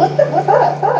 待って待って待っ